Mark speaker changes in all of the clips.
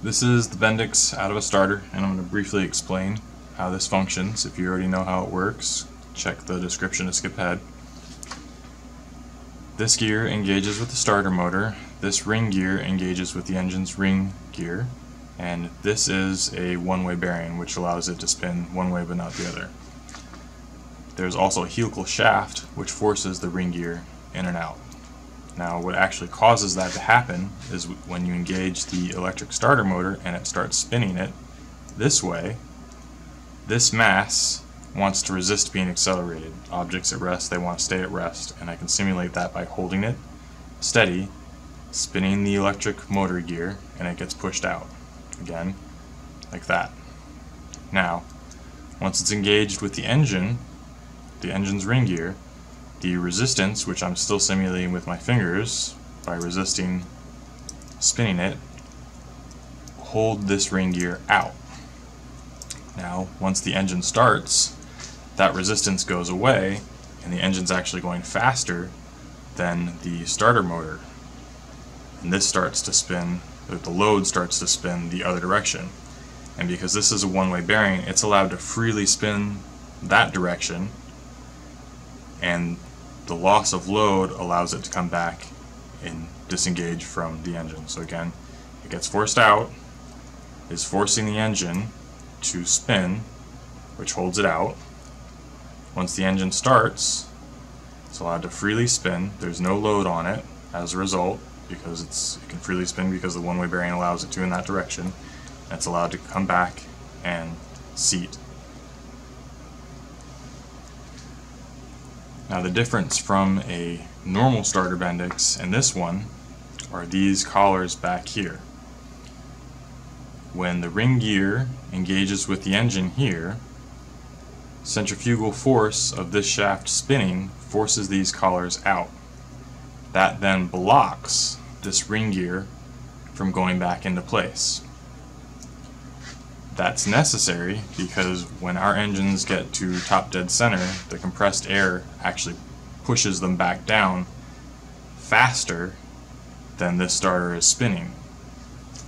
Speaker 1: This is the Bendix out of a starter, and I'm going to briefly explain how this functions. If you already know how it works, check the description to skip ahead. This gear engages with the starter motor, this ring gear engages with the engine's ring gear, and this is a one-way bearing which allows it to spin one way but not the other. There's also a helical shaft which forces the ring gear in and out. Now what actually causes that to happen is when you engage the electric starter motor and it starts spinning it this way, this mass wants to resist being accelerated. Objects at rest, they want to stay at rest, and I can simulate that by holding it steady, spinning the electric motor gear, and it gets pushed out. Again, like that. Now, once it's engaged with the engine, the engine's ring gear, the resistance, which I'm still simulating with my fingers by resisting spinning it, hold this ring gear out. Now, once the engine starts, that resistance goes away and the engine's actually going faster than the starter motor. And this starts to spin, the load starts to spin the other direction. And because this is a one-way bearing, it's allowed to freely spin that direction and the loss of load allows it to come back and disengage from the engine. So again, it gets forced out, is forcing the engine to spin, which holds it out. Once the engine starts, it's allowed to freely spin. There's no load on it as a result because it's, it can freely spin because the one-way bearing allows it to in that direction. it's allowed to come back and seat. Now the difference from a normal starter Bendix and this one are these collars back here. When the ring gear engages with the engine here, centrifugal force of this shaft spinning forces these collars out. That then blocks this ring gear from going back into place. That's necessary because when our engines get to top dead center, the compressed air actually pushes them back down faster than this starter is spinning.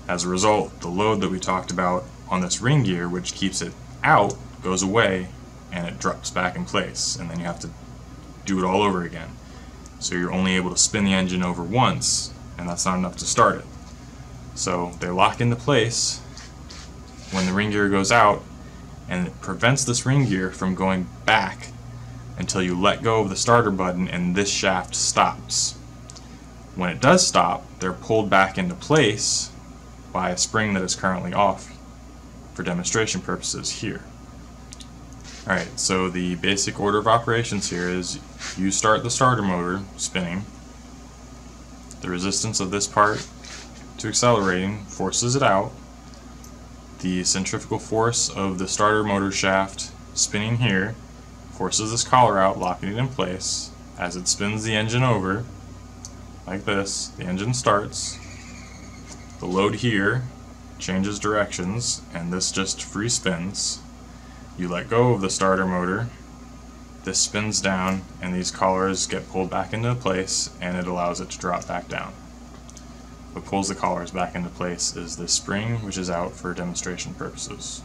Speaker 1: As a result, the load that we talked about on this ring gear, which keeps it out, goes away and it drops back in place. And then you have to do it all over again. So you're only able to spin the engine over once, and that's not enough to start it. So they lock into place when the ring gear goes out, and it prevents this ring gear from going back until you let go of the starter button and this shaft stops. When it does stop, they're pulled back into place by a spring that is currently off for demonstration purposes here. Alright, so the basic order of operations here is you start the starter motor spinning, the resistance of this part to accelerating forces it out, the centrifugal force of the starter motor shaft spinning here forces this collar out, locking it in place. As it spins the engine over, like this, the engine starts, the load here changes directions and this just free spins. You let go of the starter motor, this spins down and these collars get pulled back into place and it allows it to drop back down. What pulls the collars back into place is this spring which is out for demonstration purposes.